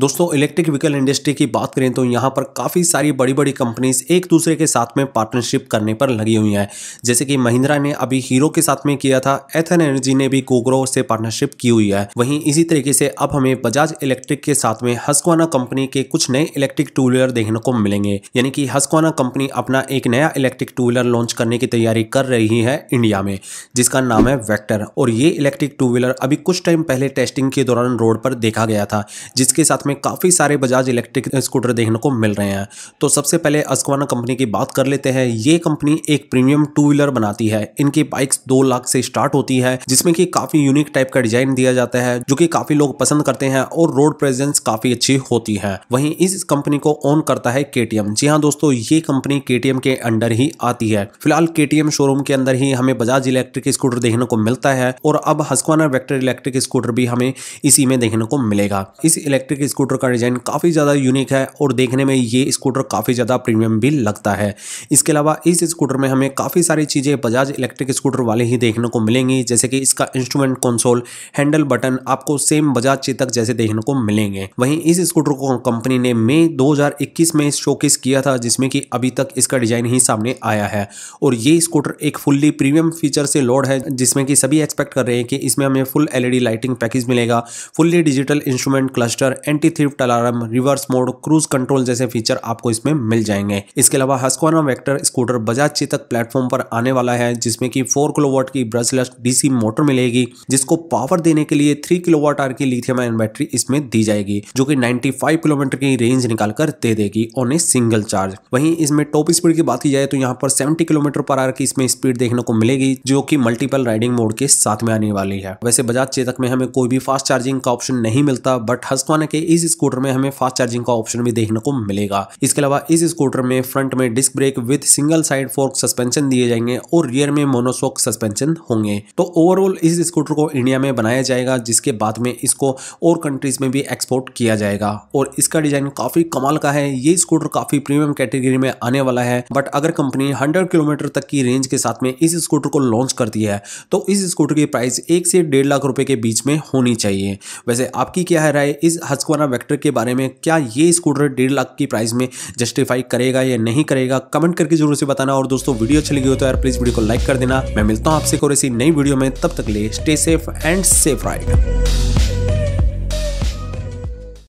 दोस्तों electric vehicle industry की बात करें तो यहाँ पर काफ़ी सारी बड़ी बड़ी कंपनीज़ एक दूसरे के साथ में पार्टनरशिप करने पर लगी हुई हैं। जैसे कि महिंद्रा ने अभी हीरो के साथ में किया था एथन एनर्जी ने भी गोग्रो से पार्टनरशिप की हुई है। वहीं इसी तरीके से अब हमें बजाज इलेक्ट्रिक के साथ में हस्कवाना कंपनी के कुछ नए इलेक्ट्रिक टू व्हीलर देखने को मिलेंगे। यानी कि हस्कवाना कंपनी अपना एक नया इलेक्ट्रिक टू व्हीलर लॉन्च करने की तैयारी कर रही है इंडिया में, जिसका नाम है वैक्टर और ये इलेक्ट्रिक टू व्हीलर अभी कुछ टाइम पहले टेस्टिंग के दौरान रोड पर देखा गया था, जिसके साथ में काफ़ी सारे बजाज इलेक्ट्रिक स्कूटर देखने को मिल रहे हैं। तो सबसे पहले अस्कवाना कंपनी की बात कर लेते हैं। ये कंपनी एक प्रीमियम टू व्हीलर बनाती है। इनकी बाइक्स दो लाख से स्टार्ट होती है, जिसमें कि काफ़ी यूनिक टाइप का डिज़ाइन दिया जाता है, जो कि काफ़ी लोग पसंद करते हैं और रोड प्रेजेंस काफ़ी अच्छी होती है। वहीं इस कंपनी को ओन करता है के जी हाँ दोस्तों, ये कंपनी के के अंडर ही आती है। फ़िलहाल के शोरूम के अंदर ही हमें बजाज इलेक्ट्रिक स्कूटर देखने को मिलता है और अब हस्कवाना वेक्टर इलेक्ट्रिक स्कूटर भी हमें इसी में देखने को मिलेगा। इस इलेक्ट्रिक स्कूटर का डिज़ाइन काफ़ी ज़्यादा यूनिक है और देखने में ये स्कूटर काफ़ी ज़्यादा प्रीमियम भी लगता है। इसके अलावा इस स्कूटर में हमें काफ़ी सारी चीज़ें, बजाज इलेक्ट्रिक स्कूटर वाले ही देखने को मिलेंगी, जैसे कि इसका इंस्ट्रूमेंट, कंसोल, हैंडल बटन आपको सेम बजाज चेतक जैसे देखने को मिलेंगे। वहीं इस स्कूटर को कंपनी ने मई 2021 में शोकेस किया था, जिसमें कि अभी तक इसका डिज़ाइन ही सामने आया है। और ये स्कूटर एक फुल्ली प्रीमियम फीचर से लोड है, जिसमें कि सभी एक्सपेक्ट कर रहे हैं कि इसमें हमें फुल एलईडी लाइटिंग पैकेज मिलेगा fully digital instrument cluster anti theft alarm, reverse mode, cruise control जैसे फीचर आपको इसमें मिल जाएँगे। इसके अलावा Husqvarna Vector scooter Bajaj Chetak platform पर आने वाला है, जिसमें कि फोर किलोवाट की ब्रशलेस डीसी मोटर मिलेगी, जिसको पावर देने के लिए थ्री किलोवाट आर की लिथियम आयन बैटरी इसमें दी जाएगी, जो कि 95 किलोमीटर की रेंज निकालकर दे देगी ऑन ए सिंगल चार्ज वहीं इसमें टॉप स्पीड की बात की जाए तो यहाँ पर 70 किलोमीटर पर आर की इसमें स्पीड देखने को मिलेगी, जो कि मल्टीपल राइडिंग मोड के साथ में आने वाली है। वैसे बजाज चेतक में हमें कोई भी फास्ट चार्जिंग का ऑप्शन नहीं मिलता बट हस्कवाना के इस स्कूटर में हमें फास्ट चार्जिंग का ऑप्शन भी देखने को मिलेगा। इसके अलावा इस स्कूटर में फ्रंट में disc brake with single side fork suspension दिए जाएँगे और रियर में मोनोसोक सस्पेंशन होंगे। तो ओवरऑल इस स्कूटर को इंडिया में बनाया जाएगा, जिसके बाद में इसको और कंट्रीज़ में भी एक्सपोर्ट किया जाएगा। और इसका डिज़ाइन काफ़ी कमाल का है। ये स्कूटर काफ़ी प्रीमियम कैटेगरी में आने वाला है। बट अगर कंपनी 100 किलोमीटर तक की रेंज के साथ में इस स्कूटर को लॉन्च करती है तो इस स्कूटर की प्राइस एक से डेढ़ लाख रुपए के बीच में होनी चाहिए। वैसे आपकी क्या है राय? इस हस्कवाना वेक्टर के बारे में क्या ये स्कूटर डेढ़ लाख की प्राइस में जस्टिफाई करेगा या नहीं करेगा? कमेंट करके ज़रूर से बताना और दोस्तों वीडियो अच्छी लगी हो तो यार प्लीज़ वीडियो को लाइक कर देना। मैं मिलता हूँ आपसे और ऐसी नई वीडियो में। तब तक ले stay safe and safe ride